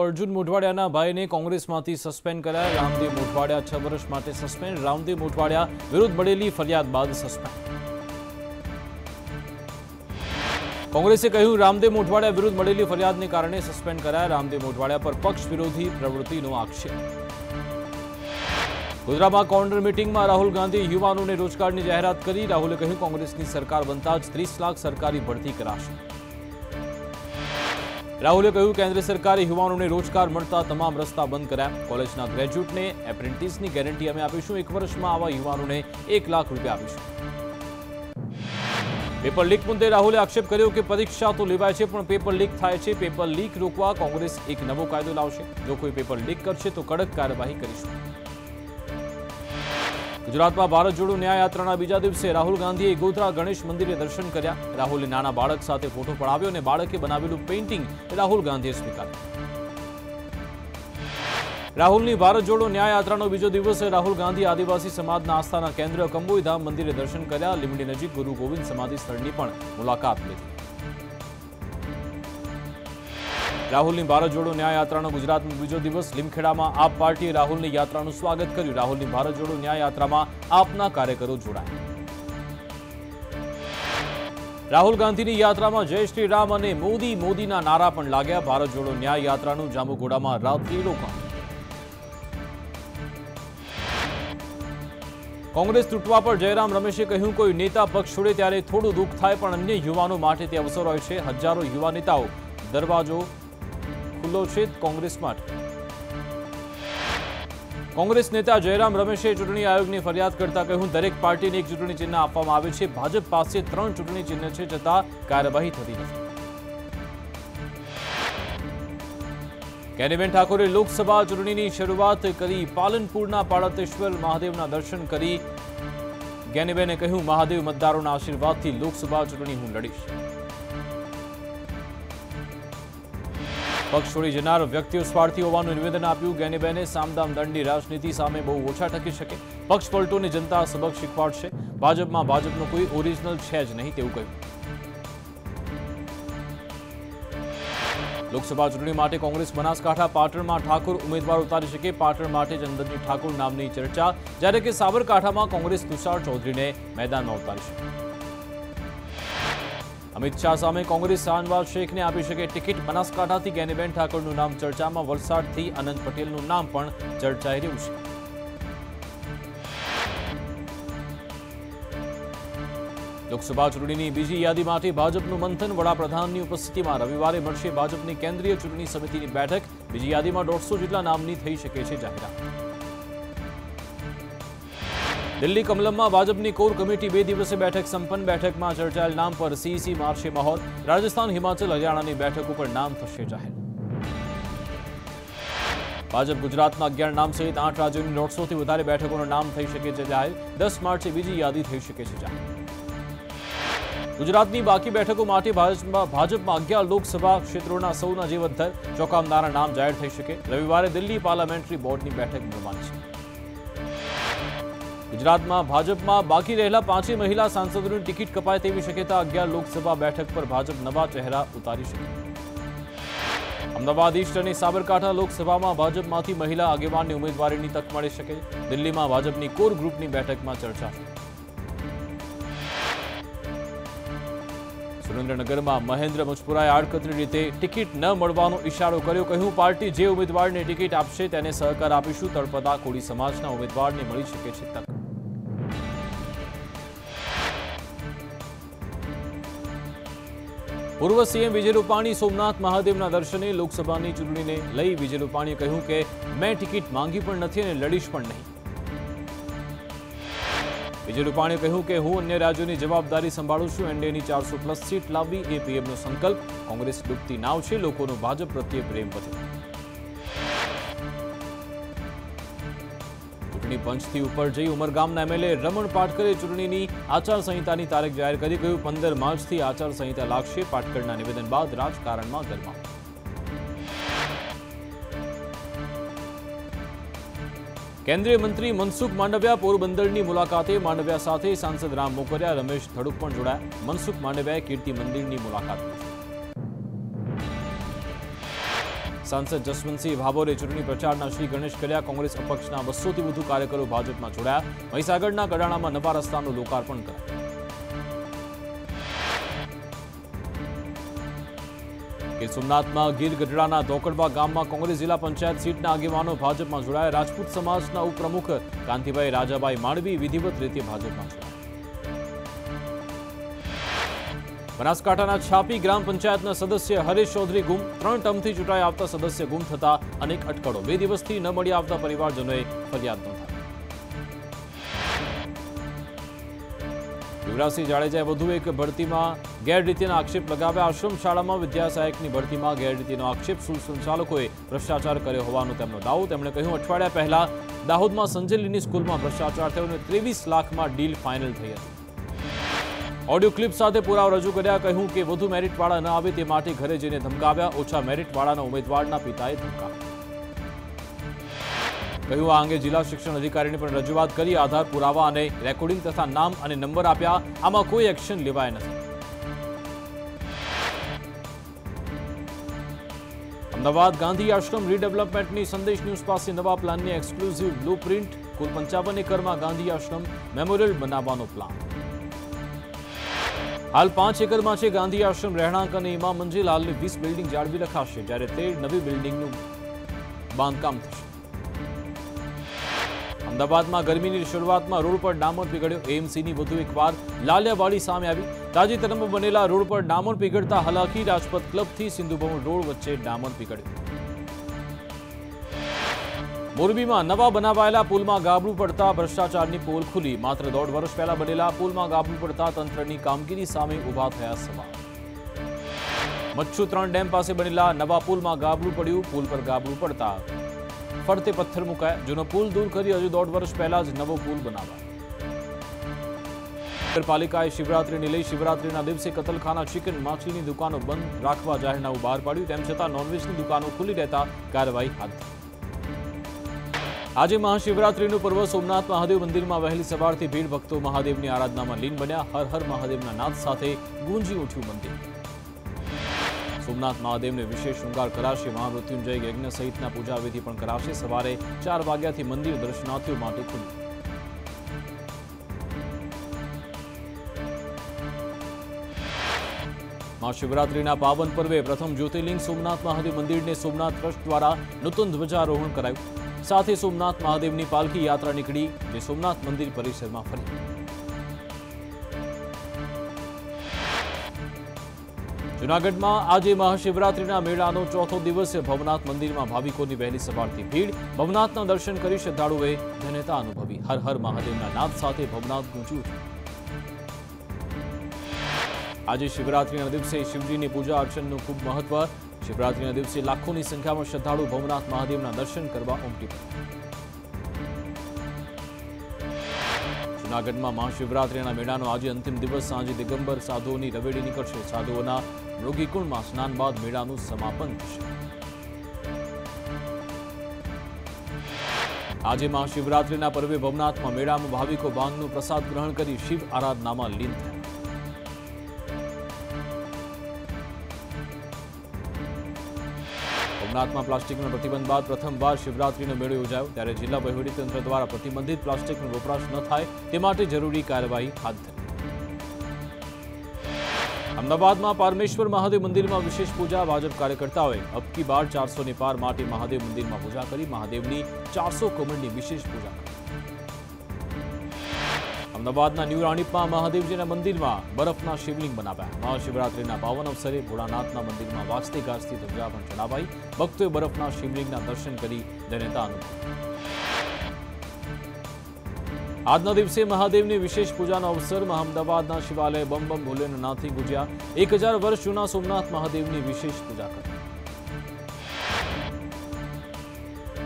अर्जुन मोटवाड़िया भाई ने कांग्रेस में सस्पेंड कराया रामदेव मोटवाड़िया छ वर्ष में सस्पेंड रामदेव मोटवाड़िया विरुद्ध बड़े फरियाद बाद सस्पेंड कांग्रेसे कहूं रामदेव मोटवाड़िया विरुद्ध बढ़ेली फरियाद ने कारण सस्पेंड कराया रामदेव मोटवाड़िया पर पक्ष विरोधी प्रवृत्ति आक्षेप गुजरात में कॉर्नर मीटिंग में राहुल गांधी युवा ने रोजगार की जाहरात कर राहुल कहू कांग्रेस की सरकार बनता तीस लाख सरकारी भर्ती कराश રાહુલે કહ્યું કેન્દ્ર સરકારે યુવાનોને રોજગાર મળતા તમામ રસ્તા બંધ કર્યા કોલેજના ગ્રેજ્યુએટને એપ્રેન્ટિસની ગેરંટી અમે આપીશું એક વર્ષમાં આવા યુવાનોને એક લાખ રૂપિયા આપીશું પેપર લીક મુદ્દે રાહુલે આક્ષેપ કર્યો કે પરીક્ષા તો લેવાય છે પણ પેપર લીક થાય છે પેપર લીક રોકવા કોંગ્રેસ એક નવો કાયદો લાવશે જો કોઈ પેપર લીક કરશે તો કડક કાર્યવાહી કરીશું ગુજરાતબા ભારત જોડો ન્યાય યાત્રાના બીજા દિવસે રાહુલ ગાંધીએ ગોદરા ગણેશ મંદિર દર્શન કર્યા રાહુલે નાના બાળક સાથે ફોટો પાડ્યો અને બાળકકે બનાવેલું પેઇન્ટિંગ એ રાહુલ ગાંધીએ સ્વીકાર્યું રાહુલની ભારત જોડો ન્યાય યાત્રાનો બીજો દિવસ એ રાહુલ ગાંધી આદિવાસી સમાજના આસ્થાના કેન્દ્ર કંભોઈધામ મંદિરે દર્શન કર્યા લીમડી નજીક ગુરુ ગોવિંદ સમાધી સ્થળની પણ મુલાકાત લે રાહુલની ભારત જોડો ન્યાય યાત્રાનો ગુજરાતનો બીજો દિવસ લીમખેડામાં આપ પાર્ટીએ રાહુલની યાત્રાનું સ્વાગત કર્યું રાહુલની ભારત જોડો ન્યાય યાત્રામાં આપના કાર્યકરો જોડાયા રાહુલ ગાંધીની યાત્રામાં જય શ્રી રામ અને મોદી મોદીના નારા પણ લાગ્યા ભારત જોડો ન્યાય યાત્રાનું જાંબુઘોડામાં રાત્રિ રોકાણ કોંગ્રેસ તૂટવા પર જયરામ રમેશે કહ્યું કોઈ નેતા પક્ષ છોડે ત્યારે થોડું દુઃખ થાય પણ અન્ય યુવાનો માટે તે અવસર હોય છે હજારો યુવા નેતાઓ દરવાજો ખુલ્લો છે કોંગ્રેસ માટે કોંગ્રેસ નેતા જયરામ રમેશે ચૂંટણી આયોગની ફરિયાદ કરતા કહ્યું દરેક પાર્ટીને એક ચૂંટણી ચિહ્ન આપવામાં આવે છે ભાજપ પાસે ત્રણ ચૂંટણી ચિહ્ન છે છતાં કાર્યવાહી થતી નથી કેનેબેન ઠાકોરે લોકસભા ચૂંટણીની શરૂઆત કરી પાલનપુરના પાડતેશ્વર મહાદેવના દર્શન કરી જ્ઞાનીબેને કહ્યું મહાદેવ મતદારોના આશીર્વાદથી લોકસભા ચૂંટણી હું લડીશ पक्ष छोड़ी जनार व्यक्ति स्वार्थी होवानो निवेदन આપ્યું ગેનેબેને સામદામ ડંડી રાજનીતિ સામે બહુ ઓછા ઠકી શકે પક્ષ પળટોને જનતા સબક શીખવાડશે ભાજપમાં ભાજપનો કોઈ ઓરિજિનલ છે જ નહીં તેવું કહ્યું લોકસભા ચૂંટણી માટે કોંગ્રેસ બનાસકાઠા પાટણ માં ઠાકુર ઉમેદવાર ઉતારી શકે પાટણ માં ઠાકુર નામની ચર્ચા જ્યારે કે સાબરકાઠા માં કોંગ્રેસ કુસાર चौधरी ने मैदान में उतारी અમિત શાહ સામે કોંગ્રેસ શાહનવાઝ શેખને આપી શકે ટિકિટ બનાસકાંઠાથી ગેનીબેન ઠાકોરનું નામ ચર્ચામાં વલસાડથી અનંત પટેલનું નામ પણ ચર્ચાઈ રહ્યું છે લોકસભા ચૂંટણીની બીજી યાદી માટે ભાજપનું મંથન વડાપ્રધાનની ઉપસ્થિતિમાં રવિવારે મળશે ભાજપની કેન્દ્રીય ચૂંટણી સમિતિની બેઠક બીજી યાદીમાં દોઢસો જેટલા નામની થઈ શકે છે જાહેરાત દિલ્હી કમલમમાં ભાજપની કોર કમિટી બે દિવસે બેઠક સંપન્ન બેઠકમાં ચર્ચાયેલ નામ પર સીસી મારશે માહોલ રાજસ્થાન હિમાચલ હરિયાણાની બેઠક ઉપર નામ થશે જાહેર ભાજપ ગુજરાતમાં અગિયાર નામ સહિત આઠ રાજ્યોની નોટસોથી વધારે બેઠકોનું નામ થઈ શકે છે જાહેર દસ માર્ચે બીજી યાદી થઈ શકે છે જાહેર ગુજરાતની બાકી બેઠકો માટે ભાજપમાં ભાજપમાં અગિયાર લોકસભા ક્ષેત્રોના સૌના જીવનધર ચોંકાવનારા નામ જાહેર થઈ શકે રવિવારે દિલ્હી પાર્લામેન્ટરી બોર્ડની બેઠક મળવાની છે ગુજરાત માં ભાજપ માં બાકી રહેલા 5 મહિલા સાંસદરીની ટિકિટ કપાય તેવી શક્યતા 11 લોકસભા બેઠક પર ભાજપ નવો ચહેરો ઉતારી શકે છે. અમદાવાદ ઈસ્ટની સાબરકાંઠા લોકસભામાં ભાજપમાંથી મહિલા આગેવાનની ઉમેદવારીની તક મળી શકે છે. દિલ્હીમાં ભાજપની કોર ગ્રુપની બેઠકમાં ચર્ચા સુલંદર નગર માં મહેન્દ્ર મજપુરાએ આડકતરી રીતે ટિકિટ ન મળવાનો ઈશારો કર્યો કહ્યું પાર્ટી જે ઉમેદવારને ટિકિટ આપશે તેને સહકાર આપીશુ તળપદા ખોડી સમાજના ઉમેદવારને મળી શકે છે તક. પૂર્વ સીએમ વિજય રૂપાણી સોમનાથ મહાદેવના દર્શને લોકસભાની ચૂંટણીને લઈ વિજય રૂપાણીએ કહ્યું કે મેં ટિકિટ માંગી પણ નથી અને લડીશ પણ નહીં વિજય રૂપાણીએ કહ્યું કે હું અન્ય રાજ્યોની જવાબદારી સંભાળું છું એનડીએની ચારસો પ્લસ સીટ લાવવી એ પીએમનો સંકલ્પ કોંગ્રેસ ડૂબતી નાવ છે લોકોનો ભાજપ પ્રત્યે પ્રેમ વધ્યો ચૂંટણી પંચથી ઉપર જઈ ઉમરગામના એમએલએ રમણ પાટકરે ચૂંટણીની આચારસંહિતાની તારીખ જાહેર કરી ગયું પંદર માર્ચથી આચારસંહિતા લાગશે પાટકરના નિવેદન બાદ રાજકારણમાં ગરમા કેન્દ્રીય મંત્રી મનસુખ માંડવિયા પોરબંદરની મુલાકાતે માંડવિયા સાથે સાંસદ રામ મોકરિયા રમેશ ધડુક પણ જોડાયા મનસુખ માંડવિયાએ કીર્તિ મંદિરની મુલાકાત લીધી સાંસદ જસવંતસિંહ ભાભોરે ચૂંટણી પ્રચારના શ્રી ગણેશ કર્યા કોંગ્રેસ અપક્ષના બસોથી વધુ કાર્યકરો ભાજપમાં જોડાયા મહીસાગરના કડાણામાં નવા રસ્તાનું લોકાર્પણ કરાયું કે સોમનાથમાં ગીર ગઢડાના ધોકડવા ગામમાં કોંગ્રેસ જિલ્લા પંચાયત સીટના આગેવાનો ભાજપમાં જોડાયા રાજપૂત સમાજના ઉપપ્રમુખ કાંતિભાઈ રાજાભાઈ માંડવી વિધિવત રીતે ભાજપમાં જોડાયા બનાસકાંઠાના છાપી ગ્રામ પંચાયતના સદસ્ય હરેશ ચૌધરી ગુમ ત્રણ ટર્મથી ચૂંટાઈ આવતા સદસ્ય ગુમ થતા અનેક અટકળો બે દિવસથી ન મળી આવતા પરિવારજનોએ ફરિયાદ નોંધાવી યુવરાજસિંહ જાડેજાએ વધુ એક ભરતીમાં ગેરરીતિના આક્ષેપ લગાવ્યા આશ્રમ શાળામાં વિદ્યા સહાયકની ભરતીમાં ગેરરીતિનો આક્ષેપ સંચાલકોએ ભ્રષ્ટાચાર કર્યો હોવાનો તેમનો દાવો તેમણે કહ્યું અઠવાડિયા પહેલા દાહોદમાં સંજેલીની સ્કૂલમાં ભ્રષ્ટાચાર થયો અને ત્રેવીસ લાખમાં ડીલ ફાઇનલ થઈ હતી ઓડિયો ક્લિપ સાથે પુરાવો રજૂ કર્યા કહ્યું કે વધુ મેરિટવાળા ન આવે તે માટે ઘરે જઈને ધમકાવ્યા ઓછા મેરિટવાળાના ઉમેદવારના પિતાએ ધમકાવ્યા કહ્યું આ અંગે જિલ્લા શિક્ષણ અધિકારીની પણ રજૂઆત કરી આધાર પુરાવા અને રેકોર્ડિંગ તથા નામ અને નંબર આપ્યા આમાં કોઈ એક્શન લેવાય નથી અમદાવાદ ગાંધી આશ્રમ રીડેવલપમેન્ટની સંદેશ ન્યૂઝ પાસે નવા પ્લાનની એક્સક્લુઝિવ બ્લુ પ્રિન્ટ કુલ પંચાવન એકરમાં ગાંધી આશ્રમ મેમોરિયલ બનાવવાનો પ્લાન アル5 ஏக்கર માચે ગાંધી આશ્રમ રહેણાંકને ઇમામ મંજીલાલ ને 20 બિલ્ડિંગ જાળવી रखा છે જ્યારે તે નવી બિલ્ડિંગ નું બાંધકામ અમદાવાદ માં ગરમી ની શરૂઆતમાં રોડ પર ડામર પીગળ્યો એएमसी ની વધુ એકવાર લાલ્યાવાડી સામે આવી તાજીતરમાં બનેલા રોડ પર ડામર પીગળતા હાલાકી રાજપત ક્લબ થી સિંધુ ભમ રોડ વચ્ચે ડામર પીગળ્યો મોરબીમાં નવા બનાવાયેલા પુલમાં ગાબડું પડતા ભ્રષ્ટાચારની પોલ ખુલી માત્ર દોઢ વર્ષ પહેલા બનેલા પુલમાં ગાબડું પડતા તંત્રની કામગીરી સામે ઉભા થયા સવાલ મચ્છુ ત્રણ ડેમ પાસે બનેલા નવા પુલમાં ગાબડું પડ્યું પુલ પર ગાબડું પડતા ફરતે પથ્થર મુકાયા જૂનો પુલ દૂર કરી હજુ દોઢ વર્ષ પહેલા જ નવો પુલ બનાવાયો નગરપાલિકાએ શિવરાત્રીને લઈ શિવરાત્રીના દિવસે કતલખાના ચિકન માછલીની દુકાનો બંધ રાખવા જાહેરનામું બહાર પાડ્યું તેમ છતાં નોનવેજની દુકાનો ખુલ્લી રહેતા કાર્યવાહી હાથ ધરી આજે મહાશિવરાત્રીનો પર્વ સોમનાથ મહાદેવ મંદિરમાં વહેલી સવારથી ભીડ ભક્તો મહાદેવની આરાધનામાં લીન બન્યા હર હર મહાદેવના નાદ સાથે ગુંજી ઉઠ્યું મંદિર સોમનાથ મહાદેવને વિશેષ શુંખાર કરાશે મહામૃત્યુંજય યજ્ઞ સહિતના પૂજા વિધિ પણ કરાવશે સવારે 4 વાગ્યાથી મંદિર ઉદರ್ಶનાઓ માટે ખુલ્લું મહાશિવરાત્રીના 52 પર્વે પ્રથમ જ્યોતિલિંગ સોમનાથ મહાદેવ મંદિરને સોમનાથ ટ્રસ્ટ દ્વારા નૂતન ધ્વજારોહણ કરાયું साथे सोमनाथ महादेव ની પાલખી યાત્રા નીકળી જે सोमनाथ મંદિર પરિષદમાં ફળી જુનાગઢમાં આજે મહાશિવરાત્રીના મેળાનો ચોથો દિવસ છે ભવનાથ મંદિરમાં ભાવીકોની ભલી સભાંતની ભીડ ભવનાથના દર્શન કરી છે ધાળુએ ધનેતા અનુભવી હર હર મહાદેવના નામ સાથે ભવનાથ ગુંજી ઉઠ આજ શિવરાત્રી અવધ સે શિમજીની પૂજા આર્ચનનો ખૂબ મહત્વ શિવરાત્રીના દિવસે લાખોની સંખ્યામાં શ્રદ્ધાળુ ભવનાથ મહાદેવના દર્શન કરવા ઉમટી પડ્યા જૂનાગઢમાં મહાશિવરાત્રીના મેળાનો આજે અંતિમ દિવસ સાંજે દિગંબર સાધુઓની રવેડી નીકળશે સાધુઓના મૃગીકુંડમાં સ્નાન બાદ મેળાનું સમાપન થશે આજે મહાશિવરાત્રીના પર્વે ભવનાથમાં મેળામાં ભાવિકો બાંગનું પ્રસાદ ગ્રહણ કરી શિવ આરાધનામાં લીન થયા રાત માં પ્લાસ્ટિક નો પ્રતિબંધ બાદ પ્રથમ વાર શિવરાત્રી નું મેળા યોજાયું ત્યારે જિલ્લા પહીઓડી તંત્ર દ્વારા પ્રતિબંધિત પ્લાસ્ટિક નો ઉપયોગ ન થાય તે માટે જરૂરી કાર્યવાહી હાથ ધરી અમદાવાદ માં પરમેશ્વર મહાદેવ મંદિર માં વિશેષ પૂજા વાજબ કાર્યકર્તાઓ એ અпки બાર 400 ને પાર માટી મહાદેવ મંદિર માં પૂજા કરી મહાદેવ ની 400 કોમળ ની વિશેષ પૂજા અમદાવાદના ન્યૂ રાણીપમાં મહાદેવજીના મંદિરમાં બરફના શિવલિંગ બનાવ્યા મહાશિવરાત્રિના પાવન અવસરે ભોળાનાથના મંદિરમાં વાસ્તિકા સ્થિત પૂજા પણ ચડાવાઈ ભક્તોએ બરફના શિવલિંગના દર્શન કરી ધન્યતા અનુભવી આજના દિવસે મહાદેવની વિશેષ પૂજાનો અવસર અમદાવાદના શિવાલય બમ બમ ભોલેનાથથી ગુજ્યા એક વર્ષ જૂના સોમનાથ મહાદેવની વિશેષ પૂજા કરી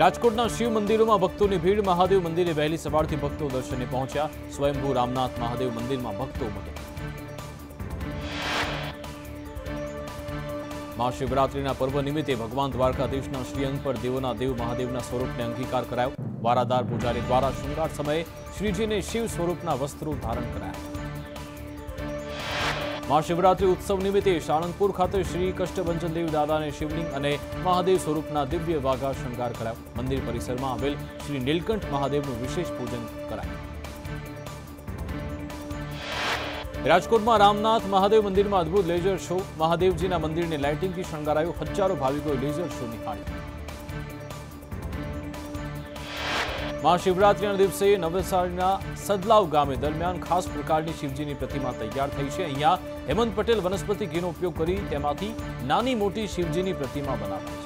राजकोटના શિવ મંદિરોમાં ভক্তઓની ભીડ મહાદેવ મંદિરે વેલી સવારથી ભક્તો દર્શને પહોંચ્યા સ્વયંભુ રામનાથ મહાદેવ મંદિરમાં ભક્તો ઉમટે માં શિવ બ્રાતરીના પર્વ નિમિત્તે ભગવાન દ્વારકાધીશનો શ્રીંગ પર દેવોના દેવ મહાદેવના સ્વરૂપને અંઘિકાર કરાવ વરાદાર પૂજારી દ્વારા સુનિહાર સમયે શ્રીજીને શિવ સ્વરૂપના वस्त्रું ધારણ કરાવ્યું મહાશિવરાત્રી ઉત્સવ નિમિત્તે સાળંગપુર ખાતે શ્રી કષ્ટભંજનદેવ દાદાને શિવલિંગ અને મહાદેવ સ્વરૂપના દિવ્ય વાઘા શણગાર કરાયો મંદિર પરિસરમાં આવેલ શ્રી નીલકંઠ મહાદેવનું વિશેષ પૂજન કરાયું રાજકોટમાં રામનાથ મહાદેવ મંદિરમાં અદભુત લેઝર શો મહાદેવજીના મંદિરને લાઇટિંગથી શણગારાયું હજારો ભાવિકોએ લેઝર શો નિહાળ્યો મહાશિવરાત્રિના દિવસે નવસારીના સદલાવ ગામે દરમિયાન ખાસ પ્રકારની શિવજીની પ્રતિમા તૈયાર થઈ છે અહીંયા હેમંત પટેલ વનસ્પતિ ઘીનો ઉપયોગ કરી તેમાંથી નાની મોટી શિવજીની પ્રતિમા બનાવે છે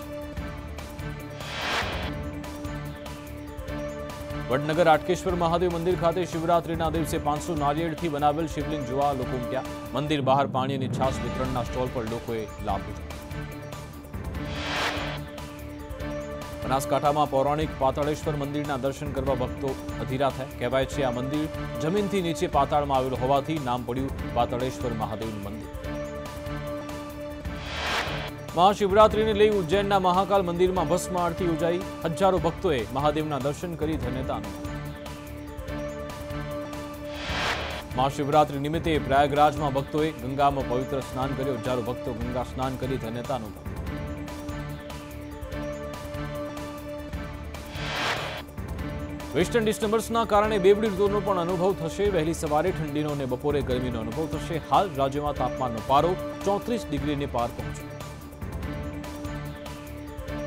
વડનગર આટકેશ્વર મહાદેવ મંદિર ખાતે શિવરાત્રીના દિવસે પાંચસો નારિયેળથી બનાવેલ શિવલિંગ જોવા લોકો ઉમટ્યા મંદિર બહાર પાણી અને છાસ વિતરણના સ્ટોલ પર લોકોએ લાભ લીધો બનાસકાંઠામાં પૌરાણિક પાતાળેશ્વર મંદિરના દર્શન કરવા ભક્તો અધીરા થયા કહેવાય છે આ મંદિર જમીનથી નીચે પાતાળમાં આવેલું હોવાથી નામ પડ્યું પાતાળેશ્વર મહાદેવનું મંદિર મહાશિવરાત્રીને લઈ ઉજ્જૈનના મહાકાલ મંદિરમાં ભસ્મ આરતી યોજાઈ હજારો ભક્તોએ મહાદેવના દર્શન કરી ધન્યતા મહાશિવરાત્રી નિમિત્તે પ્રયાગરાજમાં ભક્તોએ ગંગામાં પવિત્ર સ્નાન કર્યું હજારો ભક્તો ગંગા સ્નાન કરી ધન્યતા અનુભવી વેસ્ટ ઇન્ડિઝ નંબર્સના કારણે બેવડી ઋતુનો પણ અનુભવ થશે વહેલી સવારે ઠંડીનો અને બપોરે ગરમીનો અનુભવ થશે હાલ રાજ્યમાં તાપમાનનો પારો ચોત્રીસ ડિગ્રીને પાર પહોંચ્યો